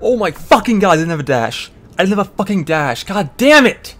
Oh my fucking god, I didn't have a dash. I didn't have a fucking dash. God damn it!